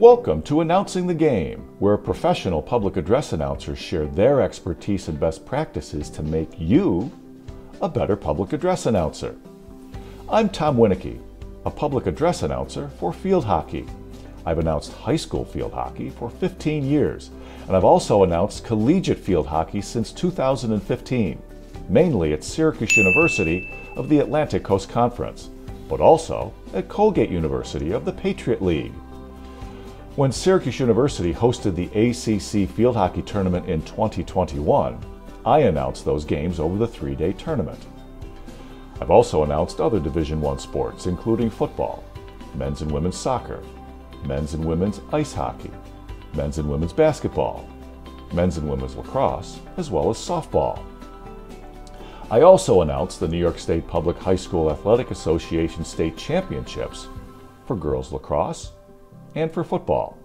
welcome to Announcing the Game, where professional public address announcers share their expertise and best practices to make you a better public address announcer. I'm Tom Winicki, a public address announcer for field hockey. I've announced high school field hockey for 15 years, and I've also announced collegiate field hockey since 2015, mainly at Syracuse University of the Atlantic Coast Conference, but also at Colgate University of the Patriot League. When Syracuse University hosted the ACC Field Hockey Tournament in 2021, I announced those games over the three-day tournament. I've also announced other Division I sports, including football, men's and women's soccer, men's and women's ice hockey, men's and women's basketball, men's and women's lacrosse, as well as softball. I also announced the New York State Public High School Athletic Association State Championships for girls lacrosse and for football.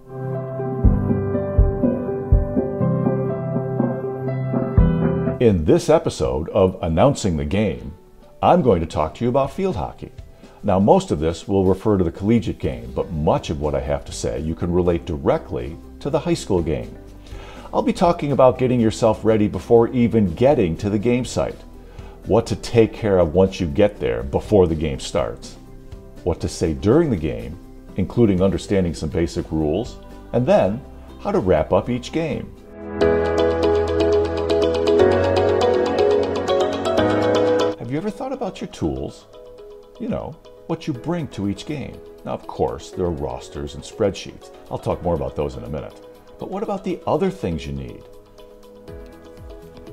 In this episode of Announcing the Game, I'm going to talk to you about field hockey. Now, most of this will refer to the collegiate game, but much of what I have to say you can relate directly to the high school game. I'll be talking about getting yourself ready before even getting to the game site, what to take care of once you get there before the game starts, what to say during the game, including understanding some basic rules, and then how to wrap up each game. Have you ever thought about your tools? You know, what you bring to each game. Now, of course, there are rosters and spreadsheets. I'll talk more about those in a minute. But what about the other things you need?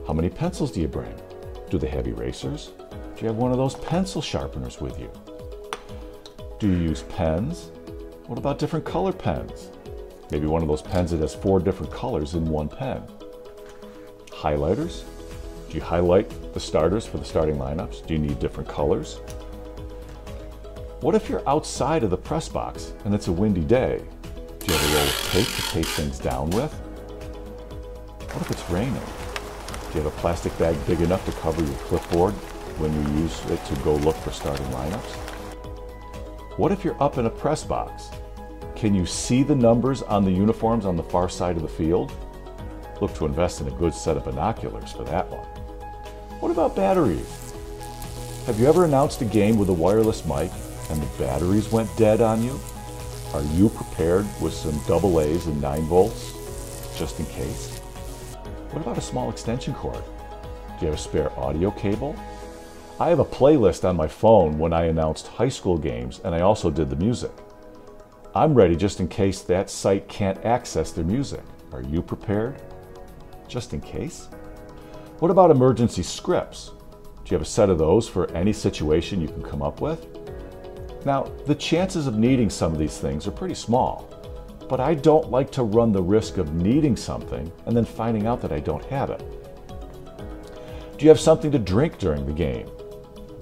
How many pencils do you bring? Do they have erasers? Do you have one of those pencil sharpeners with you? Do you use pens? What about different color pens? Maybe one of those pens that has four different colors in one pen. Highlighters? Do you highlight the starters for the starting lineups? Do you need different colors? What if you're outside of the press box and it's a windy day? Do you have a roll of tape to tape things down with? What if it's raining? Do you have a plastic bag big enough to cover your clipboard when you use it to go look for starting lineups? What if you're up in a press box? Can you see the numbers on the uniforms on the far side of the field? Look to invest in a good set of binoculars for that one. What about batteries? Have you ever announced a game with a wireless mic and the batteries went dead on you? Are you prepared with some double A's and 9 volts, just in case? What about a small extension cord? Do you have a spare audio cable? I have a playlist on my phone when I announced high school games, and I also did the music. I'm ready just in case that site can't access their music. Are you prepared? Just in case? What about emergency scripts? Do you have a set of those for any situation you can come up with? Now, the chances of needing some of these things are pretty small, but I don't like to run the risk of needing something and then finding out that I don't have it. Do you have something to drink during the game?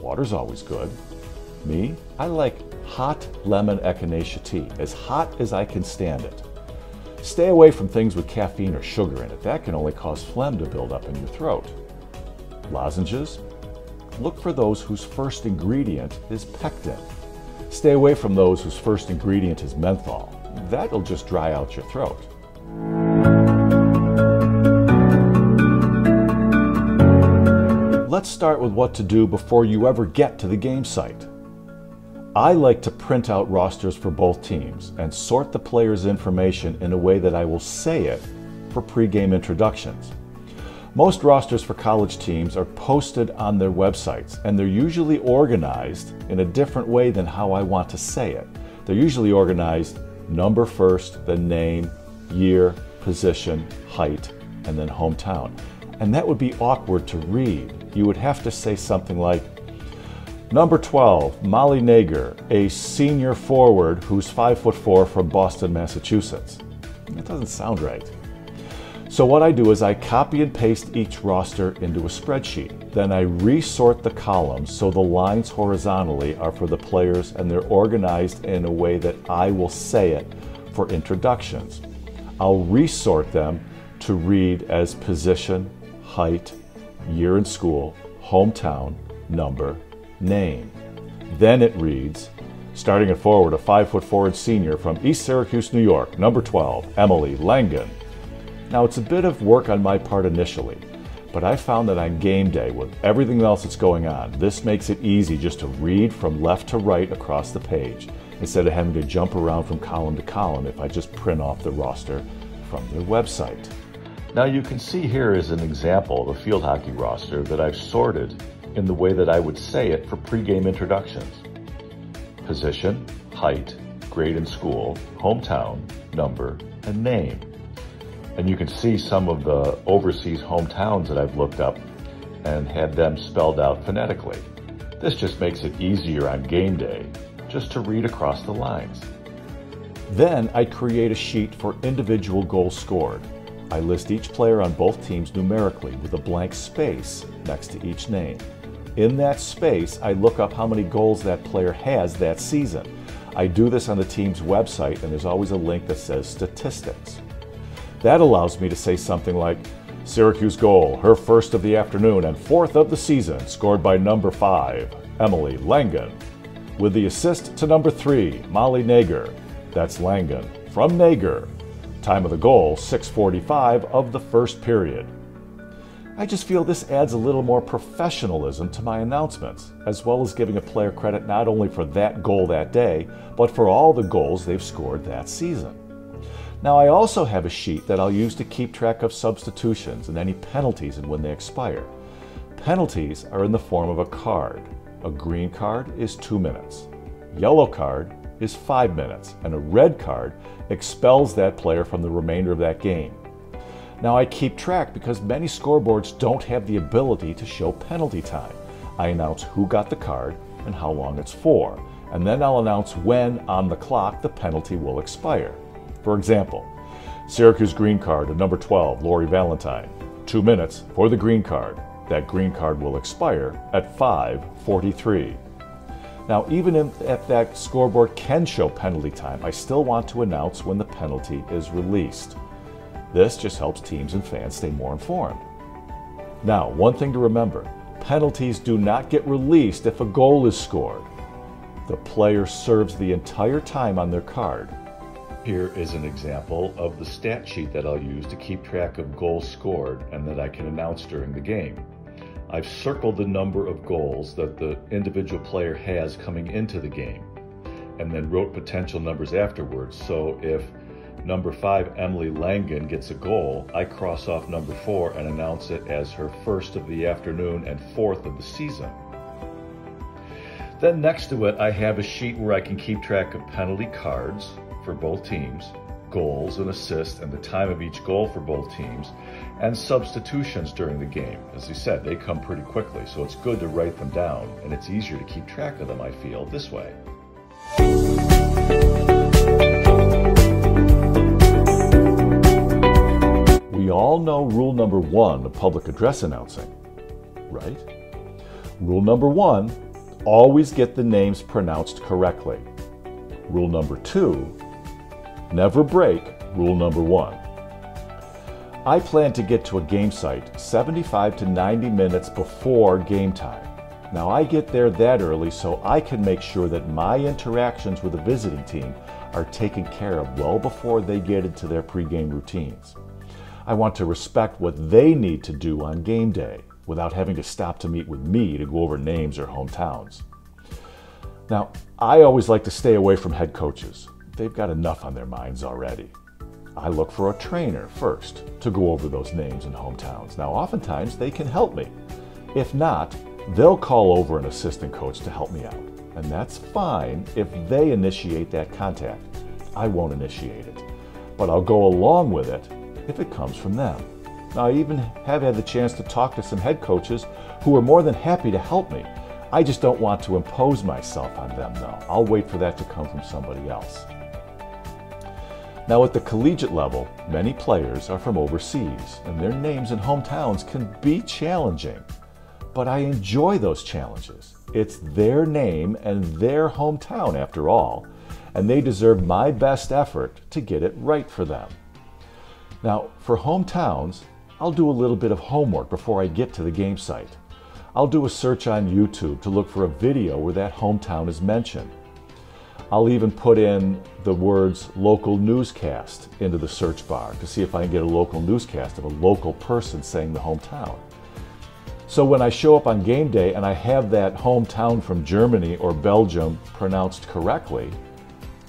Water's always good. Me, I like hot lemon echinacea tea, as hot as I can stand it. Stay away from things with caffeine or sugar in it. That can only cause phlegm to build up in your throat. Lozenges? Look for those whose first ingredient is pectin. Stay away from those whose first ingredient is menthol. That'll just dry out your throat. Let's start with what to do before you ever get to the game site. I like to print out rosters for both teams and sort the players' information in a way that I will say it for pregame introductions. Most rosters for college teams are posted on their websites, and they're usually organized in a different way than how I want to say it. They're usually organized number first, then name, year, position, height, and then hometown. And that would be awkward to read. You would have to say something like, Number 12, Molly Nager, a senior forward who's 5 foot 4 from Boston, Massachusetts. That doesn't sound right. So what I do is I copy and paste each roster into a spreadsheet. Then I resort the columns so the lines horizontally are for the players and they're organized in a way that I will say it for introductions. I'll resort them to read as position, height, year in school, hometown, number, name. Then it reads Starting at forward, a 5 foot forward senior from East Syracuse, New York, number 12, Emily Langen. Now, it's a bit of work on my part initially, but I found that on game day, with everything else that's going on, this makes it easy just to read from left to right across the page instead of having to jump around from column to column if I just print off the roster from their website. Now you can see here is an example of a field hockey roster that I've sorted in the way that I would say it for pregame introductions. Position, height, grade in school, hometown, number, and name. And you can see some of the overseas hometowns that I've looked up and had them spelled out phonetically. This just makes it easier on game day just to read across the lines. Then I create a sheet for individual goals scored. I list each player on both teams numerically with a blank space next to each name. In that space, I look up how many goals that player has that season. I do this on the team's website, and there's always a link that says statistics. That allows me to say something like, Syracuse goal, her first of the afternoon and fourth of the season, scored by number five, Emily Langen. With the assist to number three, Molly Nager. That's Langen. From Nager. Time of the goal, 645 of the first period. I just feel this adds a little more professionalism to my announcements, as well as giving a player credit not only for that goal that day, but for all the goals they've scored that season. Now, I also have a sheet that I'll use to keep track of substitutions and any penalties and when they expire. Penalties are in the form of a card. A green card is two minutes, yellow card is five minutes, and a red card expels that player from the remainder of that game. Now, I keep track because many scoreboards don't have the ability to show penalty time. I announce who got the card and how long it's for, and then I'll announce when on the clock the penalty will expire. For example, Syracuse green card at number 12, Lori Valentine. Two minutes for the green card. That green card will expire at 5:43. Now, even if that scoreboard can show penalty time, I still want to announce when the penalty is released. This just helps teams and fans stay more informed. Now, one thing to remember penalties do not get released if a goal is scored. The player serves the entire time on their card here is an example of the stat sheet that I'll use to keep track of goals scored and that I can announce during the game. I've circled the number of goals that the individual player has coming into the game and then wrote potential numbers afterwards. So if number five, Emily Langen, gets a goal, I cross off number four and announce it as her first of the afternoon and fourth of the season. Then next to it, I have a sheet where I can keep track of penalty cards, for both teams, goals and assists, and the time of each goal for both teams, and substitutions during the game. As you said, they come pretty quickly, so it's good to write them down, and it's easier to keep track of them, I feel, this way. We all know rule number one of public address announcing, right? Rule number one always get the names pronounced correctly. Rule number two Never break rule number one. I plan to get to a game site 75 to 90 minutes before game time. Now, I get there that early so I can make sure that my interactions with the visiting team are taken care of well before they get into their pregame routines. I want to respect what they need to do on game day without having to stop to meet with me to go over names or hometowns. Now, I always like to stay away from head coaches they've got enough on their minds already. I look for a trainer first to go over those names and hometowns. Now, oftentimes they can help me. If not, they'll call over an assistant coach to help me out. And that's fine if they initiate that contact. I won't initiate it, but I'll go along with it if it comes from them. Now, I even have had the chance to talk to some head coaches who are more than happy to help me. I just don't want to impose myself on them, though. I'll wait for that to come from somebody else. Now, at the collegiate level, many players are from overseas, and their names and hometowns can be challenging. But I enjoy those challenges. It's their name and their hometown, after all, and they deserve my best effort to get it right for them. Now, for hometowns, I'll do a little bit of homework before I get to the game site. I'll do a search on YouTube to look for a video where that hometown is mentioned. I'll even put in the words local newscast into the search bar to see if I can get a local newscast of a local person saying the hometown. So when I show up on game day and I have that hometown from Germany or Belgium pronounced correctly,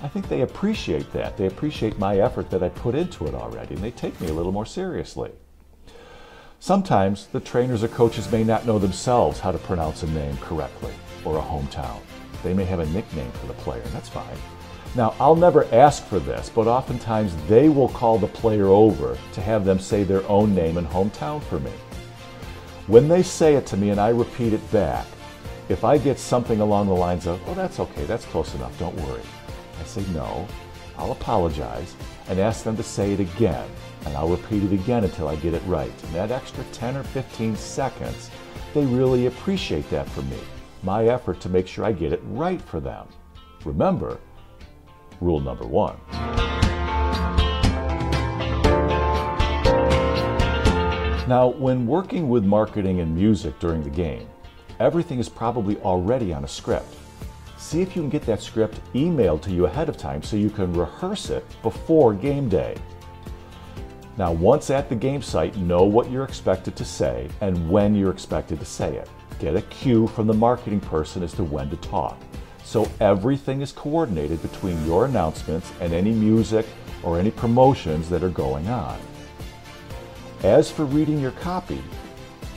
I think they appreciate that. They appreciate my effort that I put into it already, and they take me a little more seriously. Sometimes the trainers or coaches may not know themselves how to pronounce a name correctly or a hometown. They may have a nickname for the player, and that's fine. Now, I'll never ask for this, but oftentimes they will call the player over to have them say their own name and hometown for me. When they say it to me and I repeat it back, if I get something along the lines of, oh, that's okay, that's close enough, don't worry, I say no, I'll apologize and ask them to say it again and I'll repeat it again until I get it right. And that extra 10 or 15 seconds, they really appreciate that from me, my effort to make sure I get it right for them. Remember, rule number one. Now, when working with marketing and music during the game, everything is probably already on a script. See if you can get that script emailed to you ahead of time so you can rehearse it before game day. Now, once at the game site, know what you're expected to say and when you're expected to say it. Get a cue from the marketing person as to when to talk. So everything is coordinated between your announcements and any music or any promotions that are going on. As for reading your copy,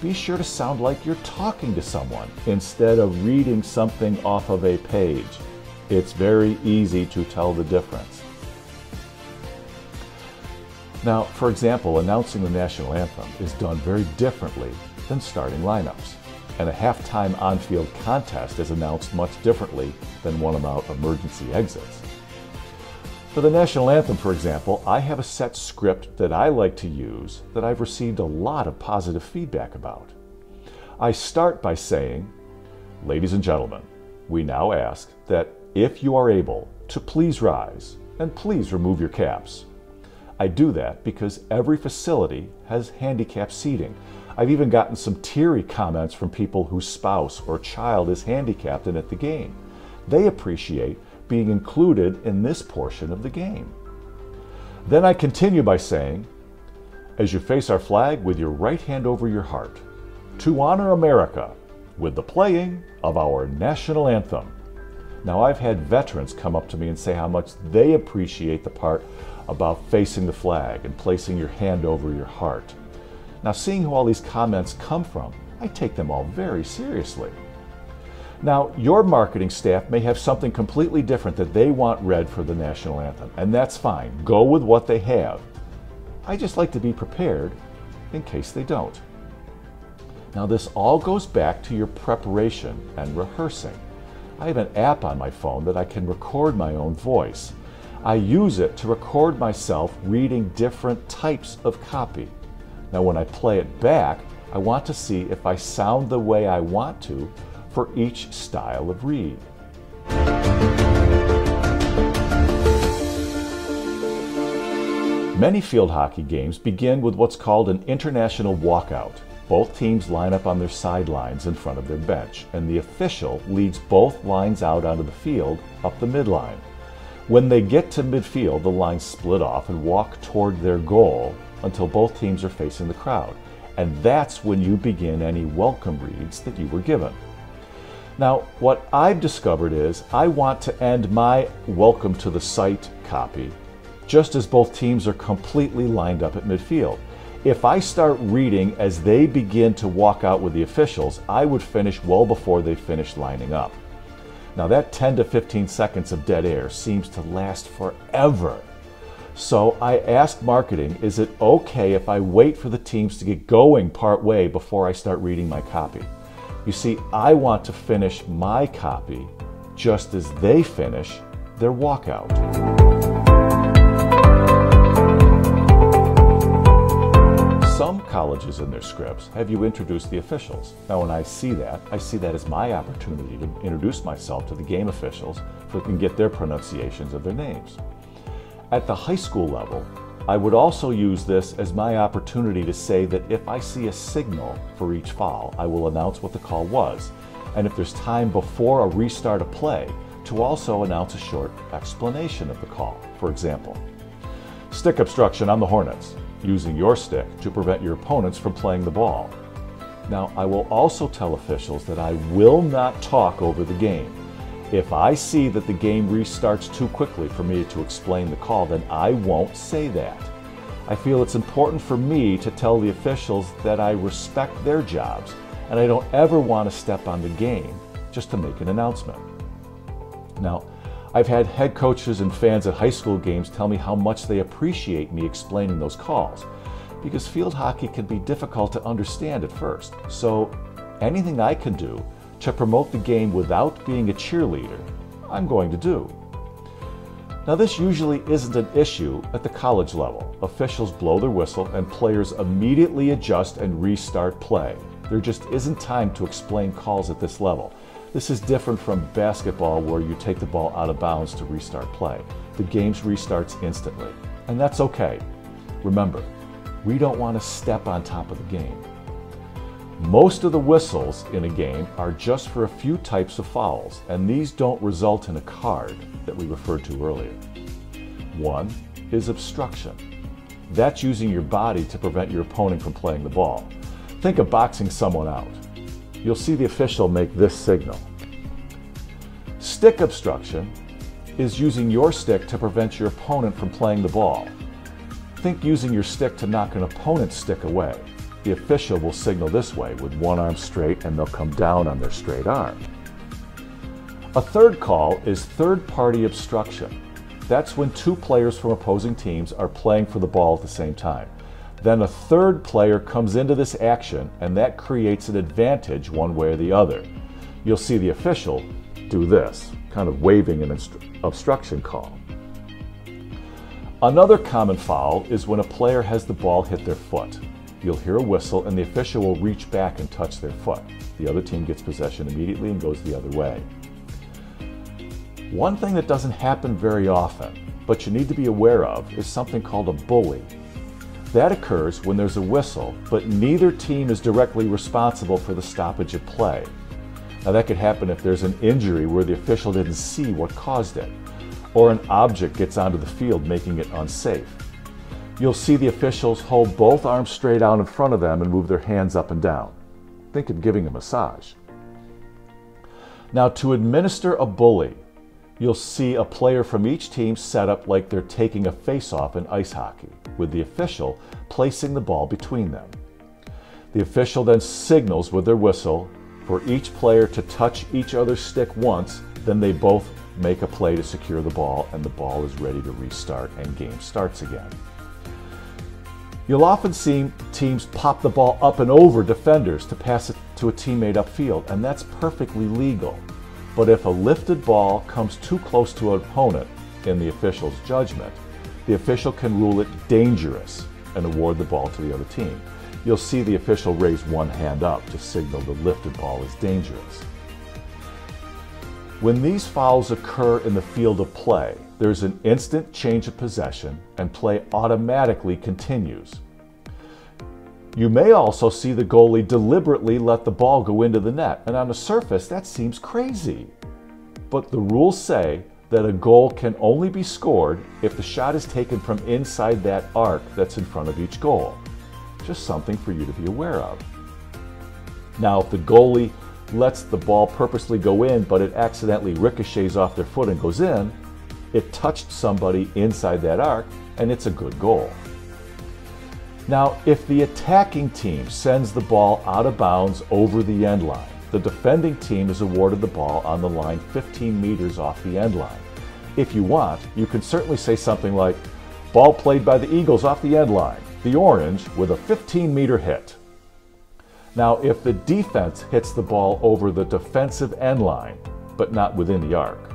be sure to sound like you're talking to someone instead of reading something off of a page. It's very easy to tell the difference. Now, for example, announcing the national anthem is done very differently than starting lineups, and a halftime on-field contest is announced much differently than one about emergency exits. For the national anthem, for example, I have a set script that I like to use that I've received a lot of positive feedback about. I start by saying, Ladies and gentlemen, we now ask that if you are able to please rise and please remove your caps. I do that because every facility has handicap seating. I've even gotten some teary comments from people whose spouse or child is handicapped and at the game. They appreciate being included in this portion of the game. Then I continue by saying, as you face our flag with your right hand over your heart, to honor America with the playing of our national anthem. Now, I've had veterans come up to me and say how much they appreciate the part about facing the flag and placing your hand over your heart. Now, seeing who all these comments come from, I take them all very seriously. Now, your marketing staff may have something completely different that they want read for the national anthem, and that's fine. Go with what they have. I just like to be prepared in case they don't. Now, this all goes back to your preparation and rehearsing. I have an app on my phone that I can record my own voice. I use it to record myself reading different types of copy. Now, when I play it back, I want to see if I sound the way I want to for each style of read. Many field hockey games begin with what's called an international walkout. Both teams line up on their sidelines in front of their bench, and the official leads both lines out onto the field up the midline. When they get to midfield, the lines split off and walk toward their goal until both teams are facing the crowd. And that's when you begin any welcome reads that you were given. Now, what I've discovered is I want to end my welcome to the site copy just as both teams are completely lined up at midfield. If I start reading as they begin to walk out with the officials, I would finish well before they finish lining up. Now, that 10 to 15 seconds of dead air seems to last forever. So I asked marketing, is it okay if I wait for the teams to get going part way before I start reading my copy? You see, I want to finish my copy just as they finish their walkout. Some colleges in their scripts have you introduce the officials. Now, when I see that, I see that as my opportunity to introduce myself to the game officials so I can get their pronunciations of their names. At the high school level, I would also use this as my opportunity to say that if I see a signal for each foul, I will announce what the call was. And if there's time before a restart of play, to also announce a short explanation of the call. For example, stick obstruction on the Hornets, using your stick to prevent your opponents from playing the ball. Now, I will also tell officials that I will not talk over the game. If I see that the game restarts too quickly for me to explain the call, then I won't say that. I feel it's important for me to tell the officials that I respect their jobs and I don't ever want to step on the game just to make an announcement. Now, I've had head coaches and fans at high school games tell me how much they appreciate me explaining those calls because field hockey can be difficult to understand at first. So, anything I can do to promote the game without being a cheerleader, I'm going to do. Now, this usually isn't an issue at the college level. Officials blow their whistle and players immediately adjust and restart play. There just isn't time to explain calls at this level. This is different from basketball where you take the ball out of bounds to restart play. The game restarts instantly, and that's okay. Remember, we don't want to step on top of the game. Most of the whistles in a game are just for a few types of fouls, and these don't result in a card that we referred to earlier. One is obstruction. That's using your body to prevent your opponent from playing the ball. Think of boxing someone out. You'll see the official make this signal. Stick obstruction is using your stick to prevent your opponent from playing the ball. Think using your stick to knock an opponent's stick away. The official will signal this way with one arm straight and they'll come down on their straight arm. A third call is third party obstruction. That's when two players from opposing teams are playing for the ball at the same time. Then a third player comes into this action and that creates an advantage one way or the other. You'll see the official do this, kind of waving an obstruction call. Another common foul is when a player has the ball hit their foot. You'll hear a whistle and the official will reach back and touch their foot. The other team gets possession immediately and goes the other way. One thing that doesn't happen very often, but you need to be aware of, is something called a bully. That occurs when there's a whistle, but neither team is directly responsible for the stoppage of play. Now, that could happen if there's an injury where the official didn't see what caused it, or an object gets onto the field, making it unsafe. You'll see the officials hold both arms straight out in front of them and move their hands up and down. Think of giving a massage. Now, to administer a bully, you'll see a player from each team set up like they're taking a face-off in ice hockey, with the official placing the ball between them. The official then signals with their whistle for each player to touch each other's stick once, then they both make a play to secure the ball and the ball is ready to restart and game starts again. You'll often see teams pop the ball up and over defenders to pass it to a teammate upfield, and that's perfectly legal. But if a lifted ball comes too close to an opponent in the official's judgment, the official can rule it dangerous and award the ball to the other team. You'll see the official raise one hand up to signal the lifted ball is dangerous. When these fouls occur in the field of play, there's an instant change of possession and play automatically continues. You may also see the goalie deliberately let the ball go into the net, and on the surface, that seems crazy. But the rules say that a goal can only be scored if the shot is taken from inside that arc that's in front of each goal. Just something for you to be aware of. Now, if the goalie lets the ball purposely go in, but it accidentally ricochets off their foot and goes in, it touched somebody inside that arc, and it's a good goal. Now, if the attacking team sends the ball out of bounds over the end line, the defending team is awarded the ball on the line 15 meters off the end line. If you want, you can certainly say something like, ball played by the Eagles off the end line, the orange with a 15 meter hit. Now, if the defense hits the ball over the defensive end line, but not within the arc,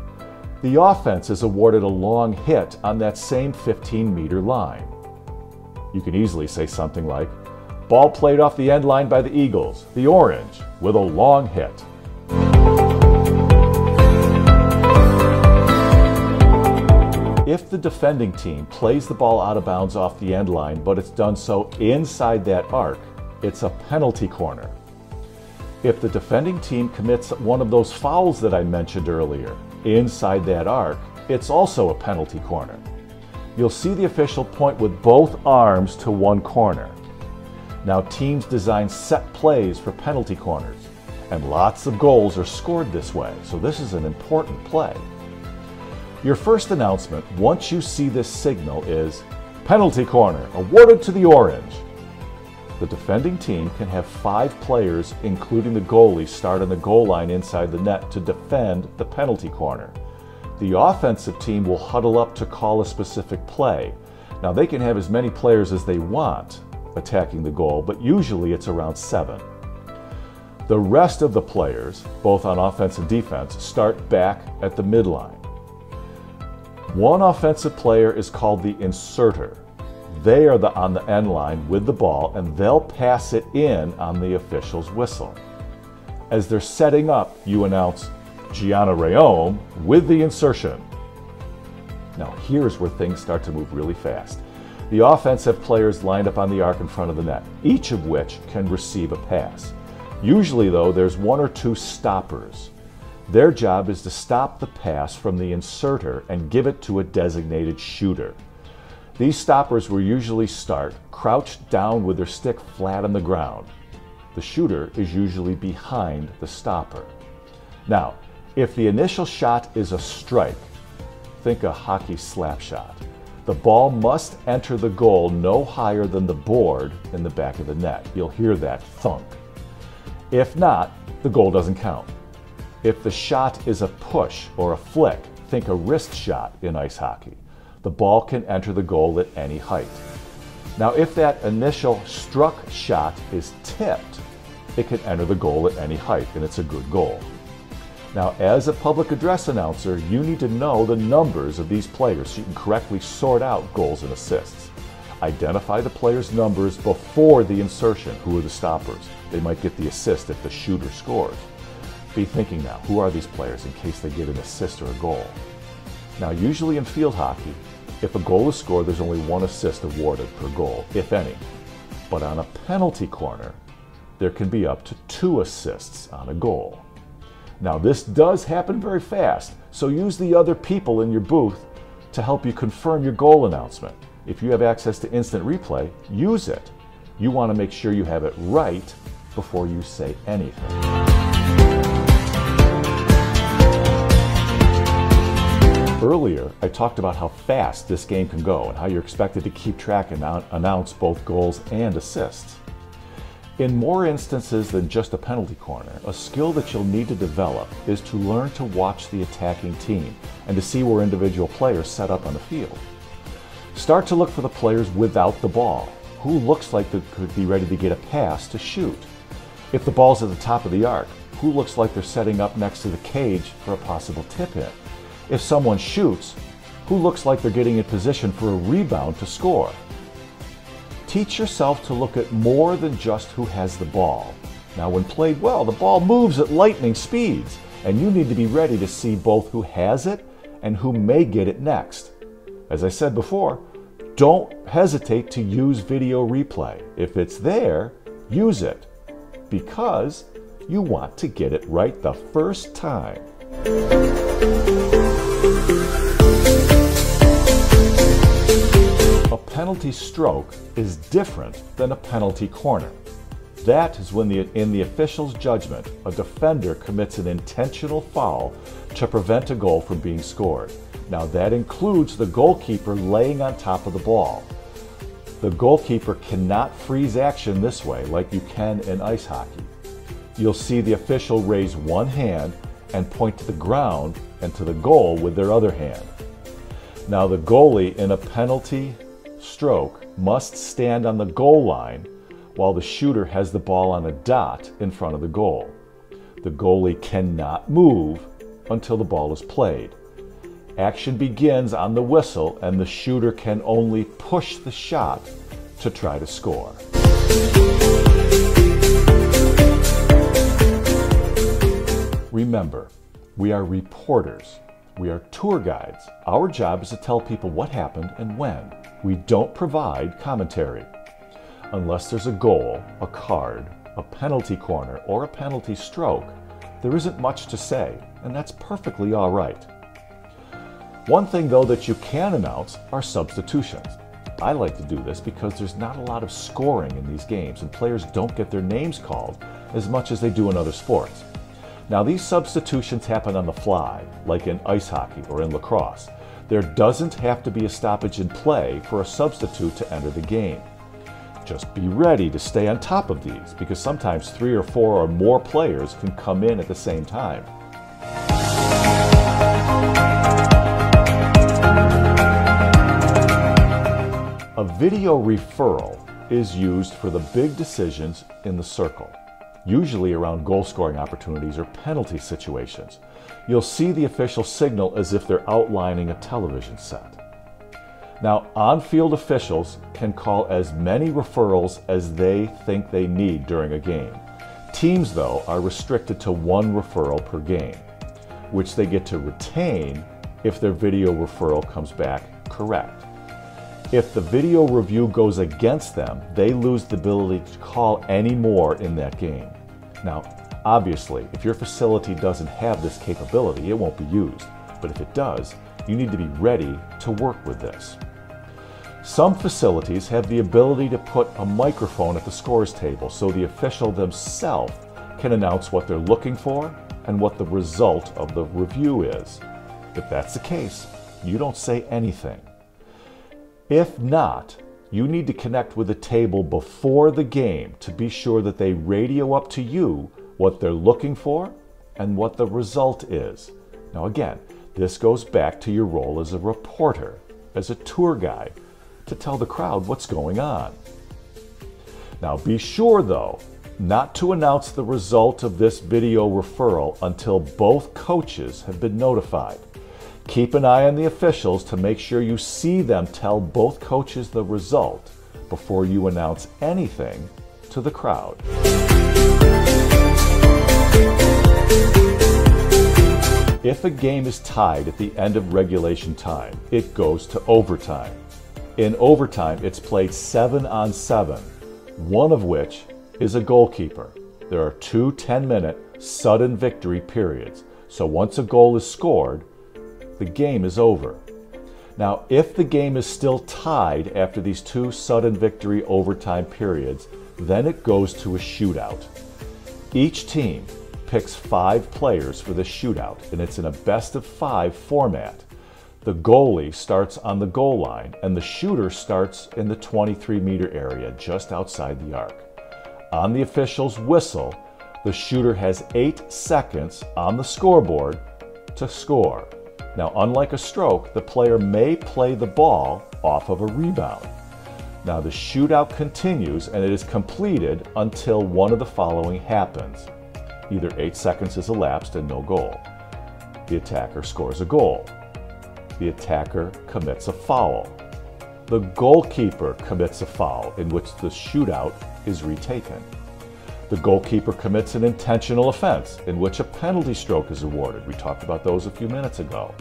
the offense is awarded a long hit on that same 15 meter line. You can easily say something like, ball played off the end line by the Eagles, the orange, with a long hit. If the defending team plays the ball out of bounds off the end line, but it's done so inside that arc, it's a penalty corner. If the defending team commits one of those fouls that I mentioned earlier, inside that arc, it's also a penalty corner. You'll see the official point with both arms to one corner. Now, teams design set plays for penalty corners, and lots of goals are scored this way, so this is an important play. Your first announcement, once you see this signal, is penalty corner awarded to the orange. The defending team can have five players, including the goalie, start on the goal line inside the net to defend the penalty corner. The offensive team will huddle up to call a specific play. Now, they can have as many players as they want attacking the goal, but usually it's around seven. The rest of the players, both on offense and defense, start back at the midline. One offensive player is called the inserter. They are the, on the end line with the ball and they'll pass it in on the official's whistle. As they're setting up, you announce Gianna Rayom with the insertion. Now, here's where things start to move really fast. The offensive players lined up on the arc in front of the net, each of which can receive a pass. Usually, though, there's one or two stoppers. Their job is to stop the pass from the inserter and give it to a designated shooter. These stoppers will usually start crouched down with their stick flat on the ground. The shooter is usually behind the stopper. Now, if the initial shot is a strike, think a hockey slap shot. The ball must enter the goal no higher than the board in the back of the net. You'll hear that thunk. If not, the goal doesn't count. If the shot is a push or a flick, think a wrist shot in ice hockey the ball can enter the goal at any height. Now, if that initial struck shot is tipped, it can enter the goal at any height, and it's a good goal. Now, as a public address announcer, you need to know the numbers of these players so you can correctly sort out goals and assists. Identify the players' numbers before the insertion. Who are the stoppers? They might get the assist if the shooter scores. Be thinking now, who are these players in case they get an assist or a goal? Now, usually in field hockey, if a goal is scored, there's only one assist awarded per goal, if any. But on a penalty corner, there can be up to two assists on a goal. Now, this does happen very fast, so use the other people in your booth to help you confirm your goal announcement. If you have access to instant replay, use it. You want to make sure you have it right before you say anything. Earlier, I talked about how fast this game can go and how you're expected to keep track and announce both goals and assists. In more instances than just a penalty corner, a skill that you'll need to develop is to learn to watch the attacking team and to see where individual players set up on the field. Start to look for the players without the ball, who looks like they could be ready to get a pass to shoot. If the ball's at the top of the arc, who looks like they're setting up next to the cage for a possible tip in? If someone shoots, who looks like they're getting in position for a rebound to score. Teach yourself to look at more than just who has the ball. Now, when played well, the ball moves at lightning speeds, and you need to be ready to see both who has it and who may get it next. As I said before, don't hesitate to use video replay. If it's there, use it because you want to get it right the first time. A penalty stroke is different than a penalty corner. That is when, the, in the official's judgment, a defender commits an intentional foul to prevent a goal from being scored. Now, that includes the goalkeeper laying on top of the ball. The goalkeeper cannot freeze action this way like you can in ice hockey. You'll see the official raise one hand and point to the ground and to the goal with their other hand. Now, the goalie in a penalty stroke must stand on the goal line while the shooter has the ball on a dot in front of the goal. The goalie cannot move until the ball is played. Action begins on the whistle, and the shooter can only push the shot to try to score. Remember, we are reporters. We are tour guides. Our job is to tell people what happened and when. We don't provide commentary. Unless there's a goal, a card, a penalty corner, or a penalty stroke, there isn't much to say, and that's perfectly all right. One thing, though, that you can announce are substitutions. I like to do this because there's not a lot of scoring in these games, and players don't get their names called as much as they do in other sports. Now, these substitutions happen on the fly, like in ice hockey or in lacrosse. There doesn't have to be a stoppage in play for a substitute to enter the game. Just be ready to stay on top of these because sometimes three or four or more players can come in at the same time. A video referral is used for the big decisions in the circle, usually around goal scoring opportunities or penalty situations. You'll see the official signal as if they're outlining a television set. Now, on field officials can call as many referrals as they think they need during a game. Teams, though, are restricted to one referral per game, which they get to retain if their video referral comes back correct. If the video review goes against them, they lose the ability to call any more in that game. Now, obviously, if your facility doesn't have this capability, it won't be used. But if it does, you need to be ready to work with this. Some facilities have the ability to put a microphone at the scores table so the official themselves can announce what they're looking for and what the result of the review is. If that's the case, you don't say anything. If not, you need to connect with the table before the game to be sure that they radio up to you what they're looking for and what the result is. Now, again, this goes back to your role as a reporter, as a tour guide, to tell the crowd what's going on. Now be sure though, not to announce the result of this video referral until both coaches have been notified. Keep an eye on the officials to make sure you see them tell both coaches the result before you announce anything to the crowd. If a game is tied at the end of regulation time, it goes to overtime. In overtime, it's played seven on seven, one of which is a goalkeeper. There are two 10 minute sudden victory periods. So once a goal is scored, the game is over. Now, if the game is still tied after these two sudden victory overtime periods, then it goes to a shootout. Each team picks five players for the shootout, and it's in a best of five format. The goalie starts on the goal line, and the shooter starts in the 23 meter area just outside the arc. On the official's whistle, the shooter has eight seconds on the scoreboard to score. Now, unlike a stroke, the player may play the ball off of a rebound. Now, the shootout continues and it is completed until one of the following happens. Either eight seconds is elapsed and no goal. The attacker scores a goal the attacker commits a foul. The goalkeeper commits a foul in which the shootout is retaken. The goalkeeper commits an intentional offense in which a penalty stroke is awarded. We talked about those a few minutes ago.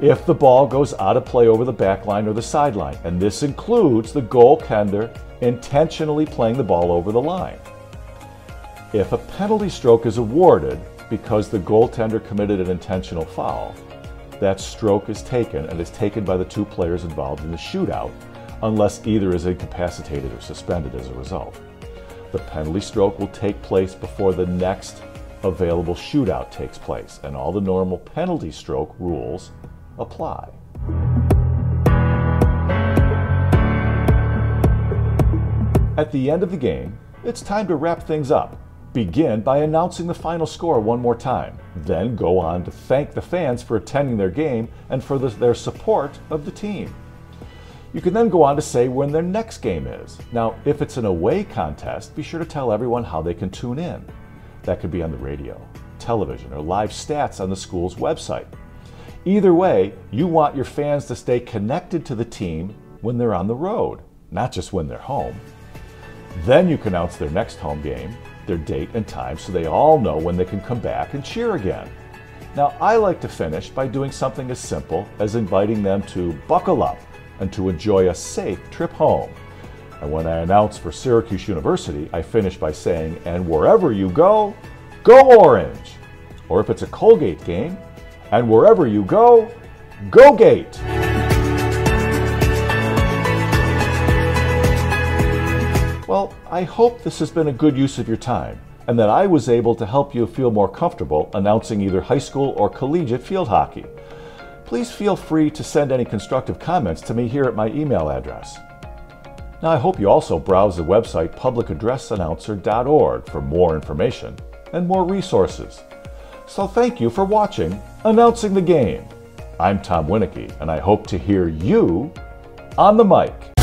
If the ball goes out of play over the back line or the sideline, and this includes the goaltender intentionally playing the ball over the line. If a penalty stroke is awarded because the goaltender committed an intentional foul, that stroke is taken and is taken by the two players involved in the shootout, unless either is incapacitated or suspended as a result. The penalty stroke will take place before the next available shootout takes place, and all the normal penalty stroke rules apply. At the end of the game, it's time to wrap things up. Begin by announcing the final score one more time. Then go on to thank the fans for attending their game and for the, their support of the team. You can then go on to say when their next game is. Now, if it's an away contest, be sure to tell everyone how they can tune in. That could be on the radio, television, or live stats on the school's website. Either way, you want your fans to stay connected to the team when they're on the road, not just when they're home. Then you can announce their next home game their date and time so they all know when they can come back and cheer again. Now, I like to finish by doing something as simple as inviting them to buckle up and to enjoy a safe trip home. And when I announce for Syracuse University, I finish by saying, and wherever you go, go Orange! Or if it's a Colgate game, and wherever you go, go Gate! Well, I hope this has been a good use of your time and that I was able to help you feel more comfortable announcing either high school or collegiate field hockey. Please feel free to send any constructive comments to me here at my email address. Now, I hope you also browse the website publicaddressannouncer.org for more information and more resources. So thank you for watching Announcing the Game. I'm Tom Winicki, and I hope to hear you on the mic.